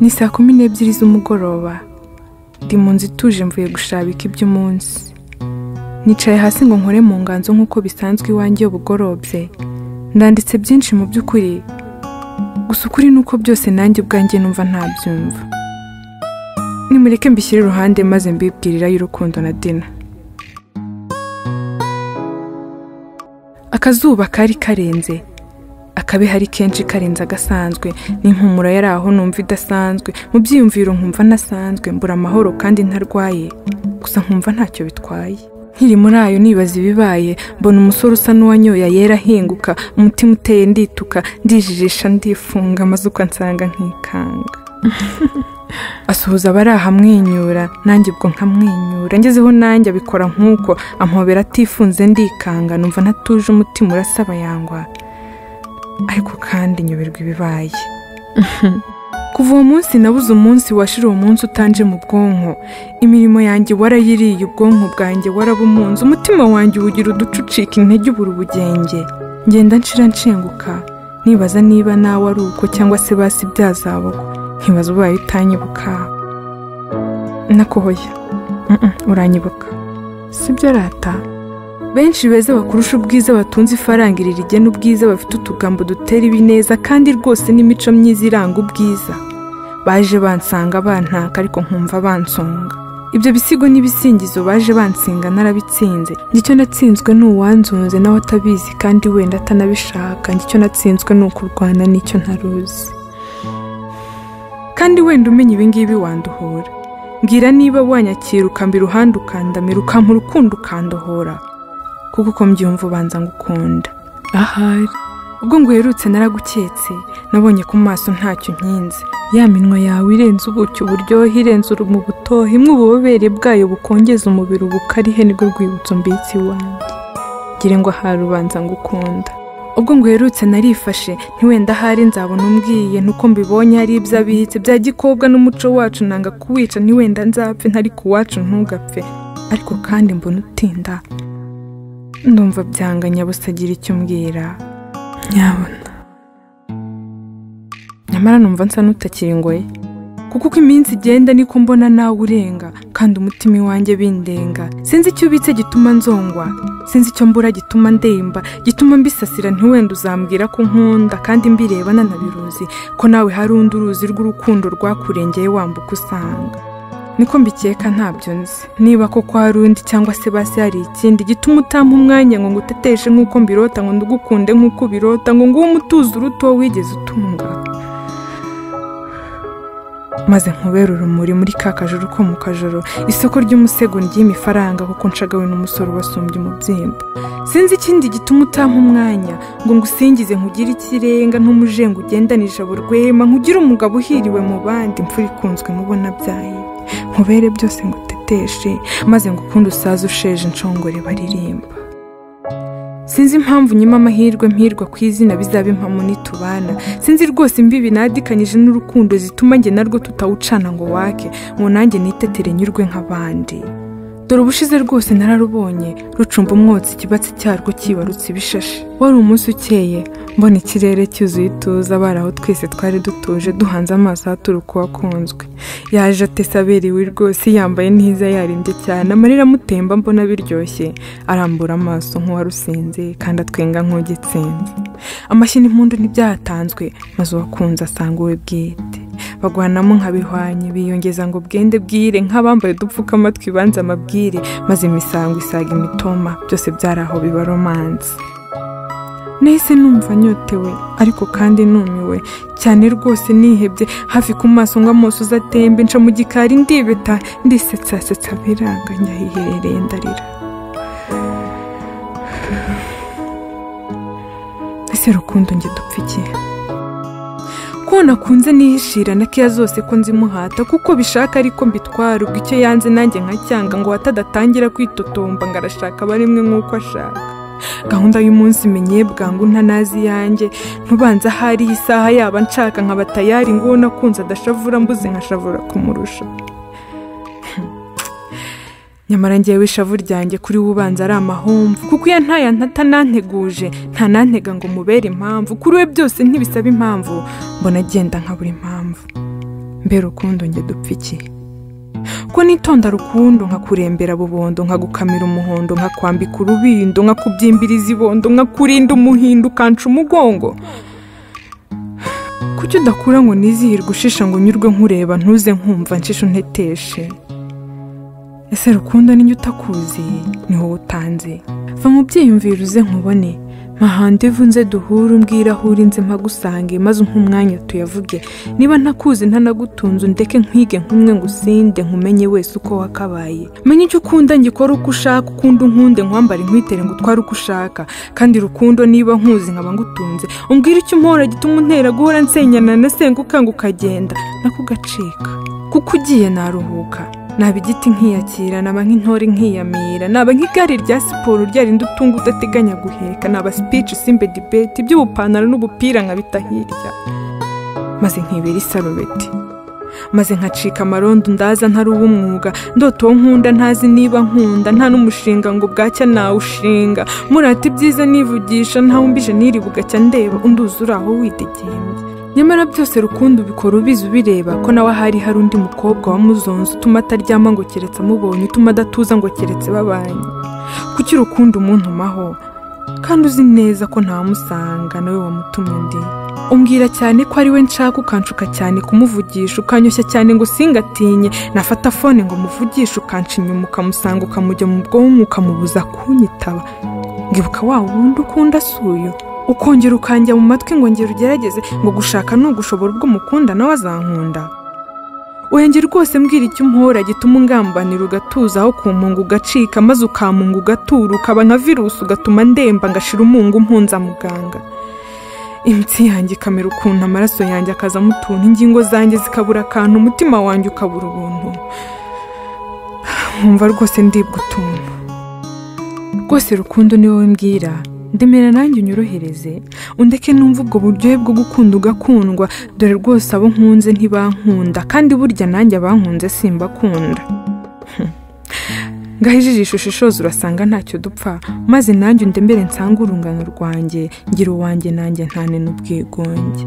ni saa kumi n'ebyiri z'umugoroba. Ndi mu nzu ituje mvuye gushabika iby'umunsi. Nicaye hasi ngo nkore mu nganzo nk'uko bisanzwe iwanjye bugorobye ndanditse byinshi mu by'ukuri gusa ukuri ni uko byose nanjye ubwanjye numva ntabyumva. Nimureke mbishyire iruhande maze mbibwirira y'urukundo na dina. Akazuba kari karenze. Akabe hari kenshi karenze agasanzwe. N'impumuro yari aho numva idasanzwe. Mu byiyumviro nkumva ntasanzwe mbura amahoro kandi ntarwaye. Gusa nkumva ntacyo bitwaye. Nkiri muri ayo nibaza ibibaye mbona umusore usa n'uwanyoye yera ahinguka umutima uteye ndituka ndijijisha ndifunga maze uko ansanga nkikanga. Asuhuza abari aha amwenyura nanjye ubwo nkamwenyura. Ngezeho nanjye abikora nk'uko ampobera atifunze ndikanga numva ntatuje umutima urasaba yangwa. Ariko kandi nyoberwa ibibaye. kuva uwo munsi nabuze umunsi washira uwo munsi utanje mu bwonko. Imirimo yanjye warayiriye ubwonko bwanjye warabumunze umutima wanjye uwugira uducucika intege ubura ubugenge. Ngenda nshira nshenguka nibaza niba nawe ari uko cyangwa se basi byazaboko nkibaza ubaye utanyibuka. Nakohoya uranyibuka. Sibyo rata. Benshi beza bakurusha ubwiza batunze ifaranga iri rigena ubwiza bafite utugambo dutera ibineza kandi rwose n'imico myiza iranga ubwiza. Baje bansanga bantaka ariko nkumva bansonga. Ibyo bisigo n'ibisingizo baje bansinga narabitsinze. Icyo natsinzwe ni uwanzunze nawe atabizi kandi wenda atanabishaka. Icyo natsinzwe ni ukurwana n'icyo ntaruzi. Kandi wenda umenya ibingibi wanduhura mbwira niba wanyakira ukamba iruhande ukandamira ukampa urukundo ukandohora. Kuko uko mbyumva ubanza ngukunda. Ahari. Ubwo nguherutse naraguketse nabonye ku maso ntacyo nkinze ya minwa yawe irenze ubucyo uburyohe irenze mu butohe imwe ububobere bwayo bukongeza umubiri ubukarihe ni bwo rwibutso mbitsi iwanjye ngire ngo ahari ubanza ngukunda. Ubwo nguherutse narifashe ntiwenda ahari nzabona umbwiye nuko mbibonye hari ibyo abitse bya gikobwa n'umuco wacu nanga kuwica ntiwenda nzapfe ntari ku wacu ntugapfe. Ariko kandi mbona utinda ndumva byanga nyabusa agira icyo umbwira nyabona nyamara numva nsa n'utakiri kuko uko iminsi igenda niko mbona nawe urenga kandi umutima iwanjye bindenga. Sinzi icyo ubitse gituma nzongwa. Sinzi icyo mbura gituma ndemba. Gituma mbisasira ntiwenda uzambwira ko nkunda kandi mbireba nanabiruzi ko nawe hari undi uruzi rw'urukundo rwakurengeye wambuka usanga. Niko mbikeka ntabyo nzi. Niba koko hari undi cyangwa se basi hari ikindi gituma utampa umwanya ngo nguteteshe nk'uko mbirota ngo ndugukunde nk'uko ubirota ngo nguhe umutuzo uruta uwo wigeze utunga. Maze nkubere urumuri muri ka kajoro ko mu kajoro isoko ry'umusego ry'imifaranga kuko nshagawe n'umusore ubasumbye umubyimba. Sinzi ikindi gituma utampa umwanya ngo ngusingize nkugire ikirenga ntumujenga ugendane ijabo rwema nkugire umugabo uhiriwe mu bandi imfura ikunzwe mubona byaye. Nkubere byose ngo uteteshe maze ngo ukundi usaze usheje inshongore baririmba. Sinzi impamvu nyuma amahirwe mpirwa ku izina bizaba impamo nitubana. Sinzi rwose imbibi nadikanyije n'urukundo zituma njye narwo tutawucana ngo wake. Ngo nanjye nitetere nyurwe nk'abandi. Dore ubushize rwose nararubonye rucumba umwotsi ikibatsi cyarwo kibarutse ibishashi. Wari umunsi ukeye mbona ikirere cyuzuye ituza bari aho twese twari dutuje duhanze amaso ahaturuka uwakunzwe yaje atese aberewe rwose yambaye neza yarimbye cyane amarira amutemba mbona biryoshye. Arambura amaso nk'uwarusinze kandi atwenga nk'ugitsinze amashyi n'impundu ntibyatanzwe maze uwakunze asanga uwe bwite. Bagwanamo nk'abihwanye biyongeza ngo bwende bwire nk'abambaye udupfukamatwi banze amabwire maze imisango isaga imitoma byose byari aho biba romanse nahise numva nyotewe ariko kandi numiwe cyane rwose nihebye hafi ku maso ngo amaso uzatembe nca mu gikari ndibeta ndisetsasetsa biranga nyahiherereye ndarira. Ese rukundo njye dupfa igihe ko nakunze nihishira na keya zose ko nzimuhata kuko bishaka ariko mbitwara ubwo icyo yanze nanjye nkacyanga ngo atadatangira kwitotomba ngo arashaka aba rimwe nk'uko ashaka. Gahunda y'umunsi menye bwangu ntanazi iyanjye ntubanza ahari isaha yaba nshaka nkaba tayari ngo nakunze adashavura mbuze nkashavura kumurusha. Nyamara ngewe ishavu ryanjye kuri we ubanza ari amahomvu kuko iyo ntayo ntatananteguje ntanantega ngo mubere impamvu. Kuri we byose ntibisaba impamvu mbona agenda nkabura impamvu mbe rukundo njye dupfa iki ko nitonda rukundo nkakurembera bubondo nkagukamira umuhondo nkakwambika urubindo nkakubyimbiriza ibondo nkakurinda umuhindo ukanca umugongo. Kuki udakura ngo nizihirwe ushisha ngo unyurwe nkureba ntuze nkumva nshisha unteteshe ese rukundo ninjye utakuzi ni wowe utanze. Va mu byiyumviro uze nkubone. Mpahandevu nze duhure umbwira aho uri nze mpagusange maze nk'umwanya tuyavuge. Niba ntakuzi ntanagutunze undeke nkwige nk'umwe ngo usinde nkumenye wese uko wakabaye. Menye icyo ukunda ngikora uko ushaka ukunda unkunde nkwambare nkwitere ngo utware uko ushaka. Kandi rukundo niba nkuzi nkaba ngutunze. Umbwire icyo umpora gituma untera guhora nsenyana na senga ukanga ukagenda. Nako ugacika kuko ugiye naruhuka. Naba igiti nkiyakira naba nk'intore nkiyamira naba nk'igare rya siporo ryarinda utunga udateganya guheka naba sipici simbe dibeti iby'ubupantaro n'ubupira nkabita hirya. Maze nkibera isarubeti maze nkacika amarondo ndaza ntari uw'umwuga. Ndota uwo nkunda ntazi niba nkunda nta n'umushinga ngo bwacya nawushinga. Murata ibyiza nivugisha ntawumbije niri bugacya ndeba undi uri aho witegembye nyamara byose rukundo ubikora ubizi ubireba ko nawe ahari hari undi mukobwa wamuzonze utuma ataryama ngo keretse amubonye utuma adatuza ngo keretse babanye kuki urukundo umuntumaho kandi uzi neza ko ntamusanga nawe wamutumye undi. Umbwira cyane ko ari we nshaka ukanshuka cyane kumuvugisha ukanyoshya cyane ngo singatinye nafata fone ngo muvugishe ukanca inyuma ukamusanga ukamujya mu bwonko ukamubuza kunyitaba. Ngibuka wa wundi ukunda asuye ukongera ukanjya mu matwi ngo ngera ugerageze ngo gushaka ni ugushobora ubwo mukunda nawe azankunda. Wenge rwose mbwira icyo umpora gituma ungambanira ugatuza aho ku mpungu ugacika maze ukamunga ugatura ukaba nka virusi ugatuma ndemba ngashira umungu mpunza muganga imitsi yanjye ikamera ukuntu amaraso yanjye akazamo utuntu ingingo zanjye zikabura akantu umutima wanjye ukabura ubuntu. Nkumva rwose ndibwa utuntu. Rwose rukundo ni wowe mbwira. Ndemera nanjye unyorohereze undeke numva ubwo buryohe bwo gukunda ugakundwa. Dore rwose abo nkunze ntibankunda kandi burya nanjye abankunze simbakunda. Ngaho ijisho ushishoza urasanga ntacyo dupfa. Maze nanjye undembere nsange urungano rwanjye ngira uwanjye nanjye ntane n'ubwigunge